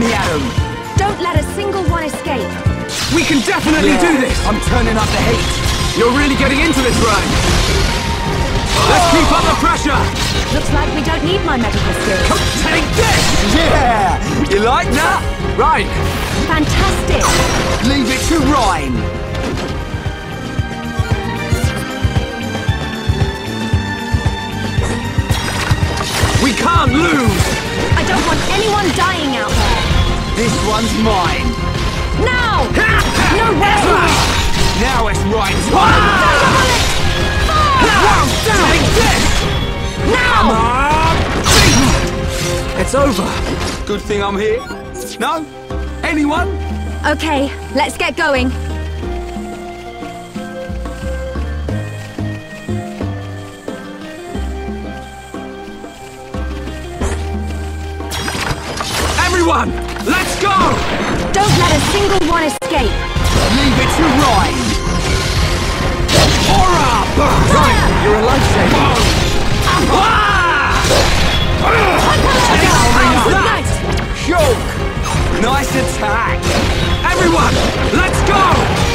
me at him. Don't let a single one escape. We can definitely do this! I'm turning up the heat. You're really getting into this, Reyn! Let's keep up the pressure! Looks like we don't need my medical skills. Take this! Yeah! You like that? Right, Fantastic! Leave it to Reyn. we can't lose! I don't want anyone dying out there. This one's mine. Now! No way! Now it's Reyn's Wow! Fire! Take this! Now! It's over. Good thing I'm here. No? Anyone? Okay, let's get going. Everyone, let's go! Don't let a single one escape. Leave it to Reyn. Aura! Right, you're a lifesaver. That? Nice! Choke. Nice attack. Everyone, let's go!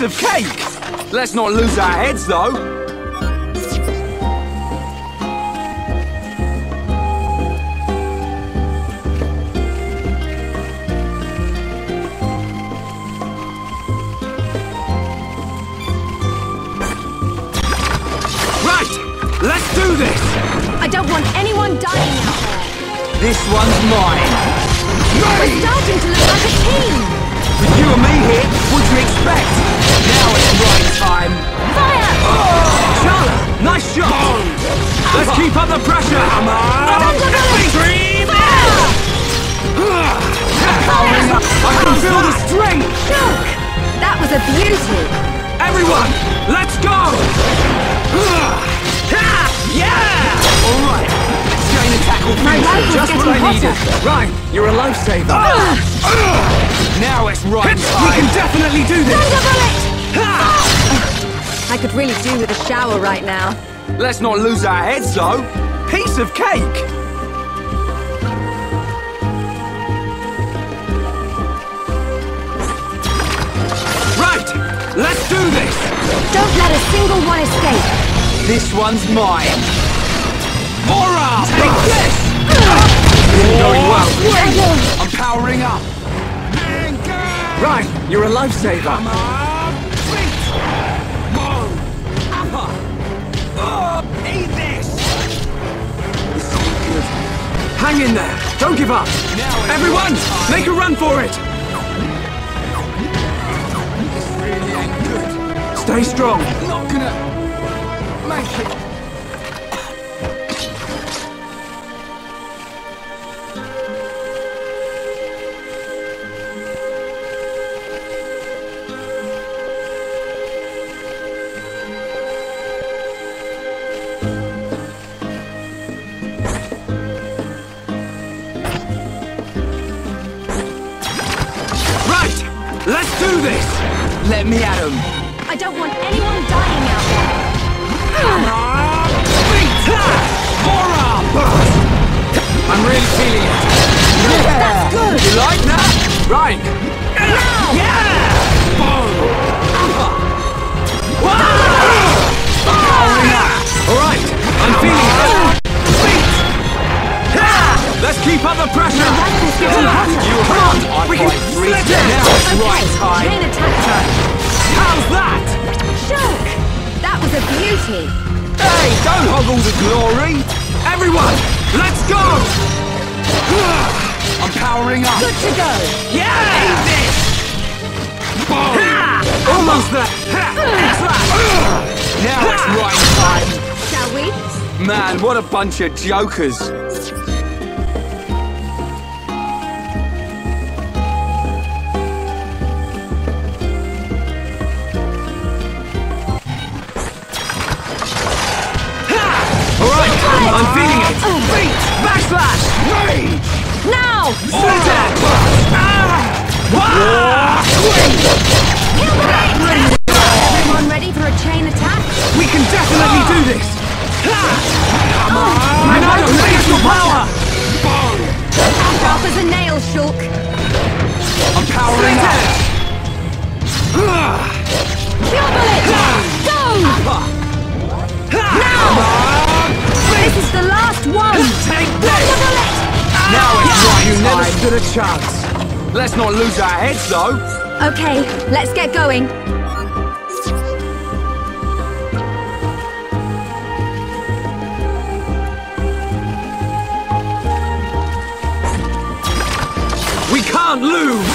Piece of cake. Let's not lose our heads though. Right, let's do this! I don't want anyone dying out there. This one's mine. We're starting to look like a team. With you and me here, what'd you expect? Now it's Reyn time. Fire! Oh, Sharla, nice shot! Let's keep up the pressure! Come on! Extreme! I can feel the strength! Shulk! That was a beauty. Everyone, let's go! Yeah! All right. Chain attack will My finish Just what getting I needed. hotter. Right, you're a lifesaver. Ah! Now it's Reyn's We can definitely do this! Thunder bullet! I could really do with a shower right now. Let's not lose our heads though. Piece of cake. Right, let's do this! Don't let a single one escape. This one's mine. Aura! Take this. Going well. I'm powering up. Right, you're a lifesaver. Hang in there. Don't give up. Everyone, make a run for it. This really ain't good. Stay strong. Not gonna make it. Anyone dying out there. I'm really feeling it. Yeah. good. You like that? Right. Now! All right, I'm feeling it. Let's keep up the pressure. You hurt. We can split it. Now it's Okay, right attack time. How's that? Was a beauty. Hey, don't hog all the glory. Everyone, let's go. I'm powering up. Good to go. Yeah. Eat this. Almost there. Now it's Reyn time. Shall we? Man, what a bunch of jokers. Backslash! Rage! Now! Ah! Wah! Everyone ready for a chain attack? We can definitely do this! Another magical power! Sharp as a nail, Shulk. I'm powering up! Pure bullet! Go! This is the last one! Take this! Now ah! it's right You never stood a chance. Let's not lose our heads, though. Okay, let's get going. We can't lose!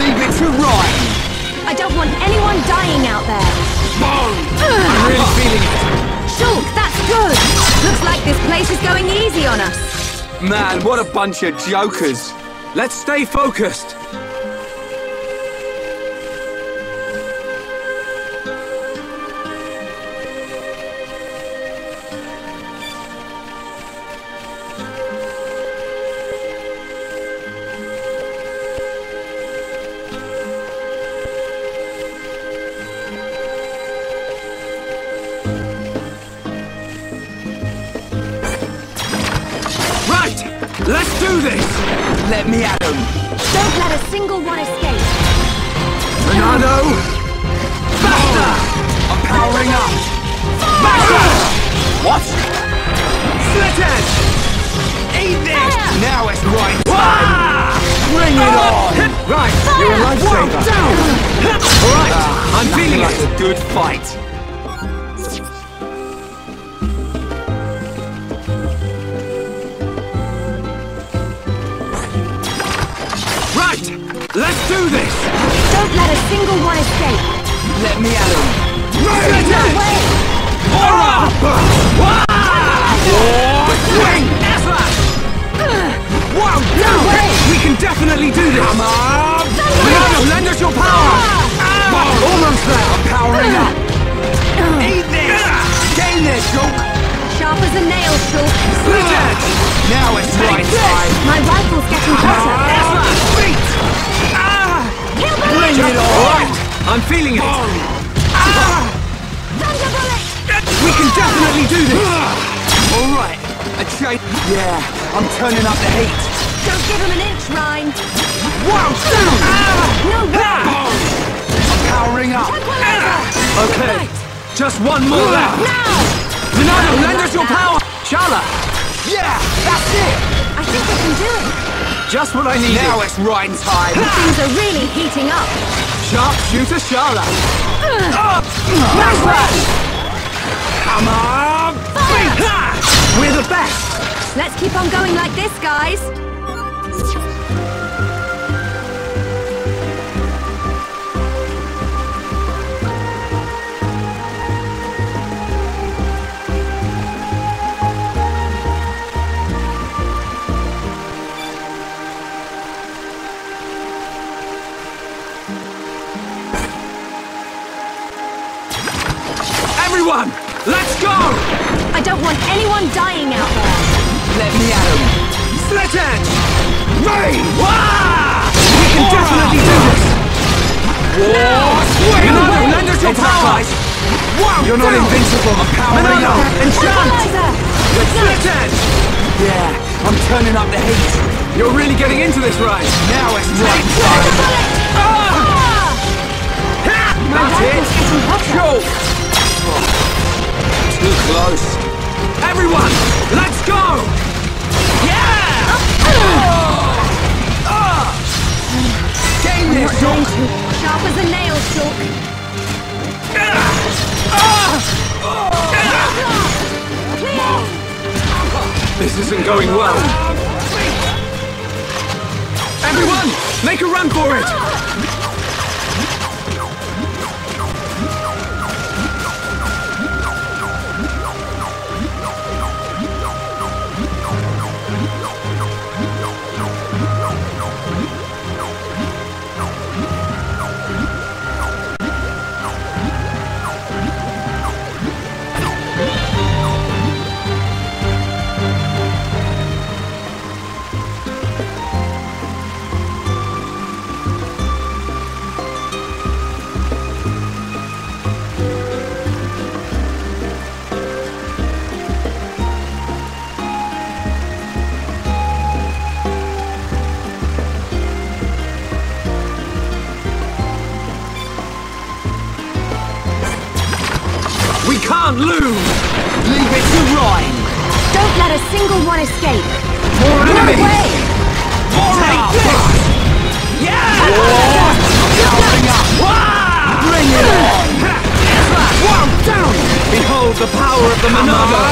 Leave it to Reyn. I don't want anyone dying out there. I'm really feeling it. Shulk, good! Looks like this place is going easy on us. Man, what a bunch of jokers. Let's stay focused. Let a single one escape. Monado! Faster! I'm powering up. Backslash! What? Edge! Eat this! Fire! Now it's Reyn time. Bring it on. Right, you're a lifesaver. Alright, I'm feeling like it. a good fight. Do this! Don't let a single one escape. Let me at him. Split No way! Aura! Swing! Slash! Wow! No way! We can definitely do this! Come on! Monado, lend us your power! Ah! Almost there! I'm powering up. Eat this. Gain this, joke. Sharp as a nail, Shulk. Split Edge! Now it's right this. time. My rifle's getting hotter. Slash! Beat! Ah! Kill Bring bullet! it on. Right, I'm feeling it! Ah! We can definitely do this! All right. A chain. Yeah, I'm turning up the heat. Don't give him an inch, Reyn. Wow! Down! No way! I'm powering up. Tranquilizer! Okay, just one more left! Now! Monado, lend us your power! Sharla! Yeah, that's it. I think we can do it. Just what I needed! Now it's Reyn time. Things are really heating up. Sharpshooter Sharla! Nice slash! Come on! We're the best! Let's keep on going like this, guys. Don't want anyone dying out there. Let me at him. Split edge! Rain! Wah! We can definitely do this! Monado, lend us your Heads up, power! guys. Wow! You're not invincible. I'm powering up. enchant! Tranquilizer! Split edge! Yeah, I'm turning up the heat. You're really getting into this, right? Now it's right Thunder time. bullet! Ah! Ah! Ha! My That's it! rifle's getting Too close. Everyone, let's go! Yeah! Gain I'm this, not going Jock. to. Sharp as a nail, Shulk. Clear! This isn't going well. Everyone, make a run for it! Can't lose! Leave it to Reyn! Don't let a single one escape. More No enemies! way! More Take up! this! Yeah! Powering up! Wah! Bring it on! One down! Behold the power of the Monado!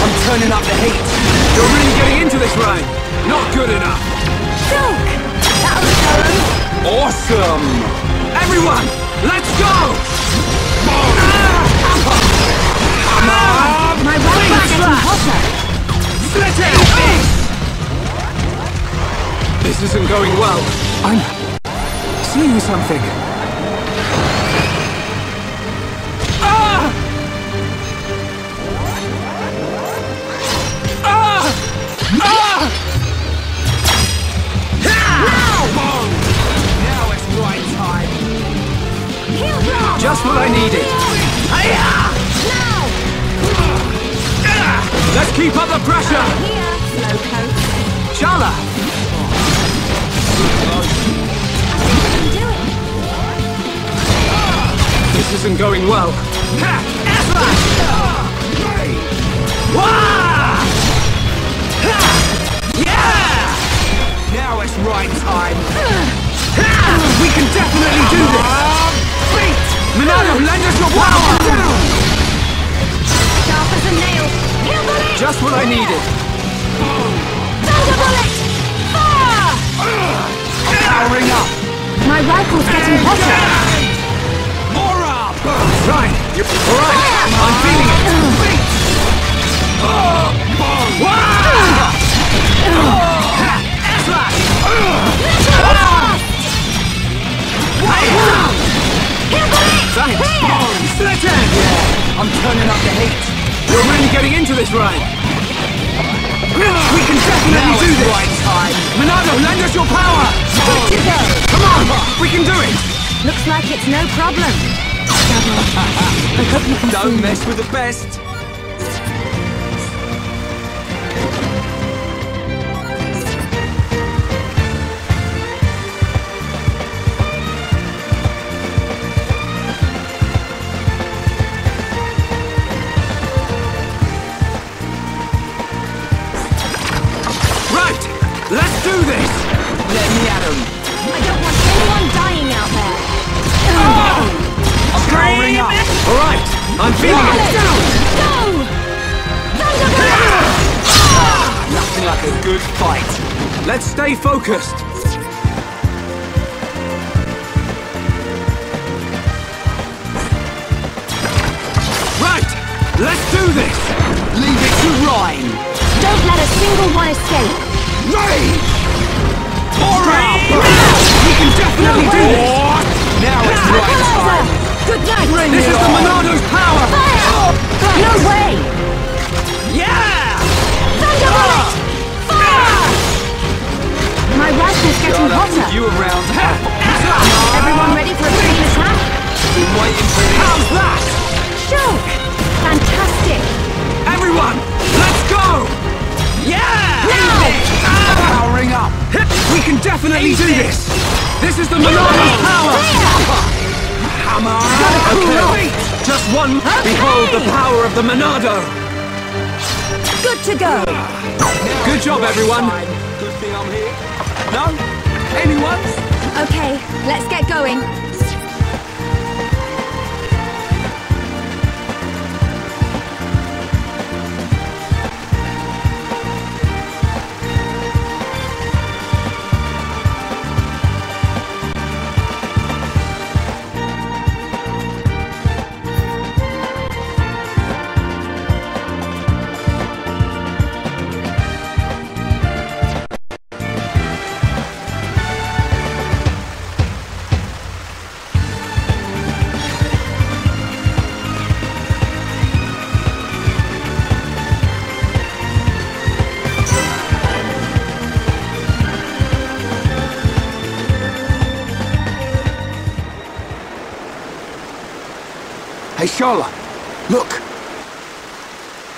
I'm turning up the heat! You're really getting into this ride! Not good enough! Shulk! That was. Awesome! Everyone, let's go! This isn't going well. I'm seeing something. Ah! Ah! Ah! Now it's Reyn time! Just what I needed. Now! Let's keep up the pressure! Here, can do it. This isn't going well. Ha! Slash! Wah! Ha! Yeah! Now it's Reyn time! We can definitely do this! Beat! Monado, lend us your power! Just what I needed. Thunder bullet! Fire! Powering up! My rifle's getting hotter. More up! Right, you're all right. I'm feeling it. Beat! Wah! Ha! Slash! Heal bullet! Thanks. Here! Split end! I'm turning up the heat! You're really getting into this ride. We can definitely Now do it's this. right time! Monado, lend us your power. Good to go. Come on, we can do it. Looks like it's no problem. I hope you can Don't me. mess with the best! Do this. Let me at 'em. I don't want anyone dying out there. Ah! I'm powering up! All right, I'm feeling it. Go! Thunder bullet! Ah! Nothing like a good fight! Let's stay focused. Right, let's do this. Leave it to Reyn! Don't let a single one escape. Rage! Getting hotter. You around? Everyone ready for a chain attack? Been waiting for this! How's that? Shulk! Fantastic! Everyone, let's go! Yeah! Now! Ah. Powering up! We can definitely do this. This is the Monado's power. Hammer! Okay, just one. Behold the power of the Monado. Good to go! Good job, everyone. Good thing I'm here. No? Anyone? Okay, let's get going. Hey, Sharla! Look!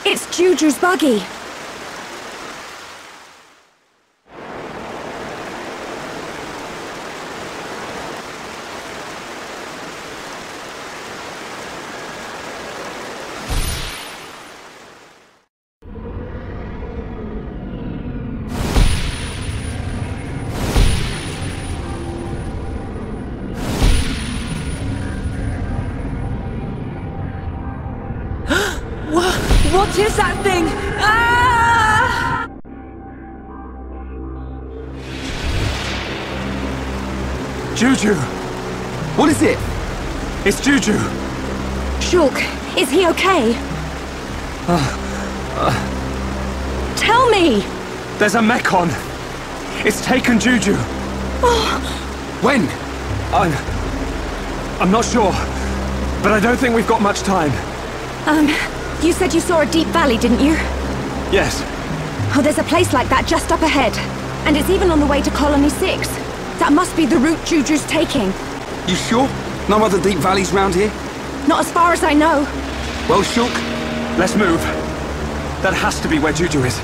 It's Juju's buggy. What is that thing? Ah! Juju! What is it? It's Juju. Shulk, is he okay? Tell me! There's a Mechon. It's taken Juju. When? I'm... I'm not sure. But I don't think we've got much time. Um, you said you saw a deep valley, didn't you? Yes. Oh, there's a place like that just up ahead. And it's even on the way to Colony 6. That must be the route Juju's taking. You sure? No other deep valleys round here? Not as far as I know. Well, Shulk, Let's move. That has to be where Juju is.